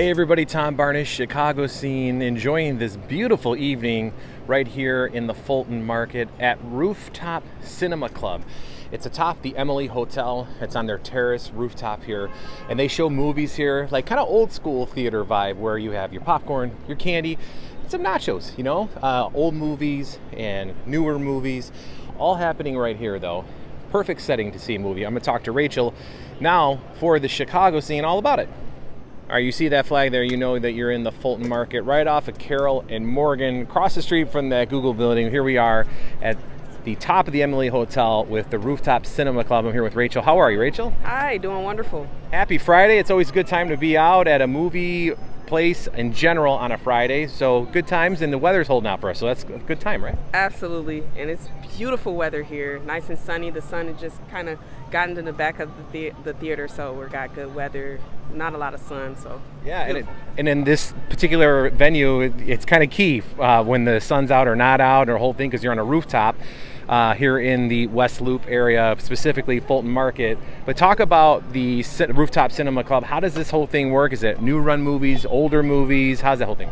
Hey everybody, Tom Barnas, Chicago Scene, enjoying this beautiful evening right here in the Fulton Market at Rooftop Cinema Club. It's atop the Emily Hotel. It's on their terrace rooftop here. And they show movies here, like kind of old school theater vibe where you have your popcorn, your candy, and some nachos, you know? Uh, old movies and newer movies, all happening right here though. Perfect setting to see a movie. I'm gonna talk to Rachel now for the Chicago scene all about it. All right, you see that flag there, you know that you're in the Fulton Market, right off of Carroll and Morgan, across the street from that Google building. Here we are at the top of the Emily Hotel with the Rooftop Cinema Club. I'm here with Rachel. How are you, Rachel? Hi, doing wonderful. Happy Friday. It's always a good time to be out at a movie place in general on a Friday. So good times and the weather's holding out for us. So that's a good time, right? Absolutely. And it's beautiful weather here. Nice and sunny. The sun has just kind of gotten to the back of the, the theater, so we got good weather. Not a lot of sun, so yeah. And, it, and in this particular venue, it, it's kind of key uh, when the sun's out or not out, or whole thing because you're on a rooftop uh, here in the West Loop area, specifically Fulton Market. But talk about the Rooftop Cinema Club. How does this whole thing work? Is it new run movies, older movies? How's the whole thing?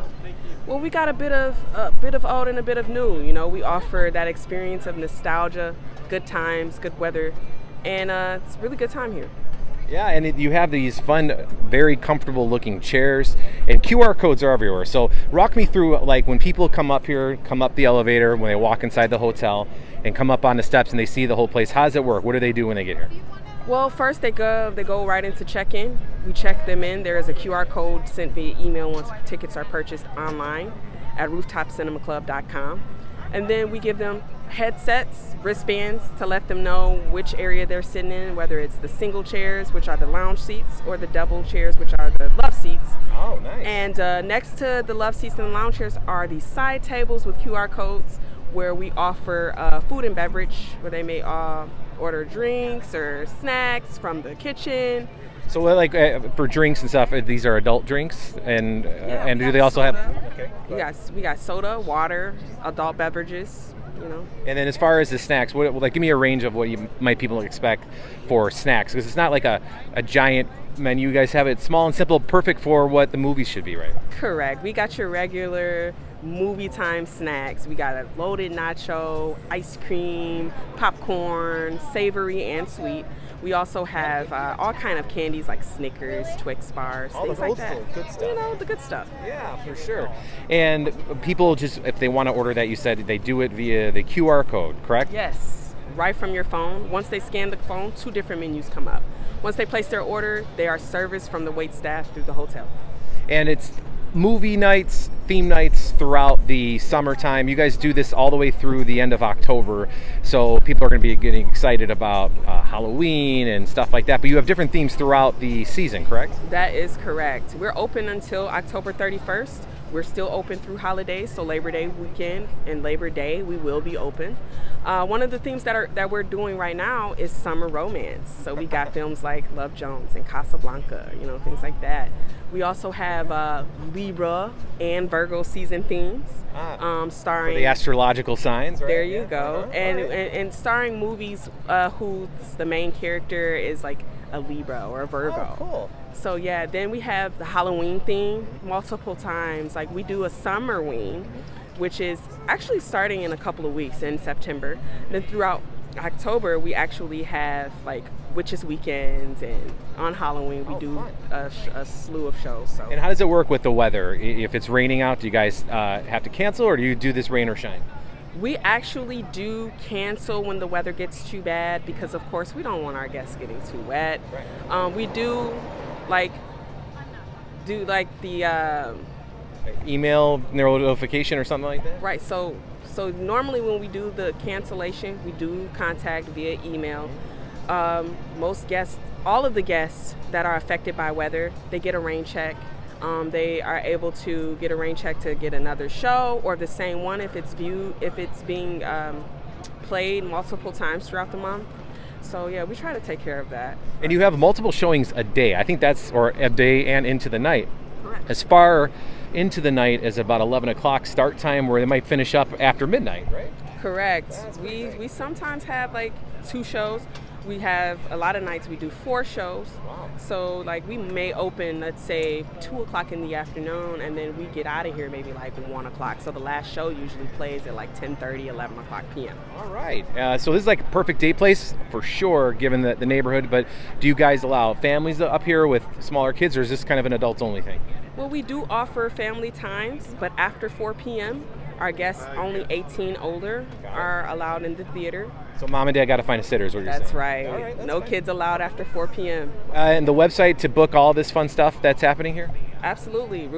Well, we got a bit of a bit of old and a bit of new. You know, we offer that experience of nostalgia, good times, good weather, and uh, it's really good time here. Yeah, and it, you have these fun, very comfortable looking chairs, and QR codes are everywhere. So, rock me through like when people come up here, come up the elevator, when they walk inside the hotel, and come up on the steps and they see the whole place. How does it work? What do they do when they get here? Well, first they go they go right into check-in. We check them in. There is a QR code sent via email once tickets are purchased online at rooftopcinemaclub.com. And then we give them headsets, wristbands to let them know which area they're sitting in, whether it's the single chairs, which are the lounge seats, or the double chairs, which are the love seats. Oh, nice. And uh, next to the love seats and the lounge chairs are the side tables with QR codes where we offer uh, food and beverage, where they may uh, order drinks or snacks from the kitchen. So, like uh, for drinks and stuff, uh, these are adult drinks, and uh, yeah, and do they also soda. have? Okay. Yes, we got soda, water, adult beverages you know. And then as far as the snacks, what like give me a range of what you might people expect for snacks because it's not like a, a giant menu. You guys have it small and simple, perfect for what the movies should be, right? Correct. We got your regular movie time snacks. We got a loaded nacho, ice cream, popcorn, savory and sweet. We also have uh, all kind of candies like Snickers, Twix bars, all things like that. Good stuff. You know, the good stuff. Yeah, for sure. And people just, if they want to order that, you said they do it via the QR code, correct? Yes, right from your phone. Once they scan the phone, two different menus come up. Once they place their order, they are serviced from the wait staff through the hotel. And it's movie nights, theme nights throughout the summertime. You guys do this all the way through the end of October, so people are going to be getting excited about uh, Halloween and stuff like that. But you have different themes throughout the season, correct? That is correct. We're open until October 31st. We're still open through holidays, so Labor Day weekend and Labor Day we will be open. Uh, one of the themes that are that we're doing right now is summer romance. So we got films like Love Jones and Casablanca, you know, things like that. We also have uh, Libra and Virgo season themes, ah, um, starring the astrological signs. Right? There you yeah. go, Uh-huh. and, right. and, and starring movies uh, whose the main character is like a Libra or a Virgo. Oh, cool. So yeah, then we have the Halloween theme multiple times. Like we do a summer wing, which is actually starting in a couple of weeks in September. Then throughout October, we actually have like witches weekends, and on Halloween we Oh, do a, a slew of shows. So And how does it work with the weather? If it's raining out, do you guys uh, have to cancel, or do you do this rain or shine? we actually do cancel when the weather gets too bad because, of course, we don't want our guests getting too wet. Right. Um, we do like do like the. um Email notification or something like that. Right. So so normally when we do the cancellation, we do contact via email. Um, most guests, all of the guests that are affected by weather, they get a rain check. Um, they are able to get a rain check to get another show or the same one if it's viewed if it's being um, played multiple times throughout the month. So yeah, we try to take care of that. And you have multiple showings a day. I think that's or a day and into the night. Correct. As far into the night as about 11 o'clock start time, where they might finish up after midnight, right? Correct. That's We great. we sometimes have like two shows. We have a lot of nights we do four shows. Wow. So like we may open, let's say two o'clock in the afternoon, and then we get out of here maybe like one o'clock. So the last show usually plays at like 10:30, 11 o'clock p.m. All right. Uh, so this is like a perfect day place for sure, given the, the neighborhood. But do you guys allow families up here with smaller kids, or is this kind of an adults only thing? Well, we do offer family times, but after 4 p.m., our guests only 18 older are allowed in the theater. So mom and dad got to find a sitter, is what you're That's saying. right. All right, that's no fine. kids allowed after 4 p.m. Uh, and the website to book all this fun stuff that's happening here? Absolutely.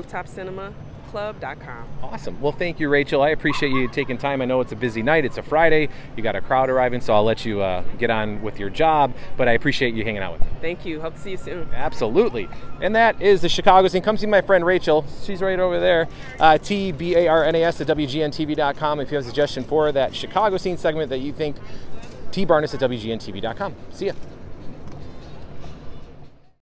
RooftopCinemaClub.com. Awesome. Well, thank you, Rachel. I appreciate you taking time. I know it's a busy night. It's a Friday. You got a crowd arriving, so I'll let you uh, get on with your job. But I appreciate you hanging out with me. Thank you. Hope to see you soon. Absolutely. And that is the Chicago scene. Come see my friend Rachel. She's right over there. Uh, T B A R N A S at WGNTV.com. If you have a suggestion for that Chicago scene segment that you think, T Barnas at WGNTV.com. See ya.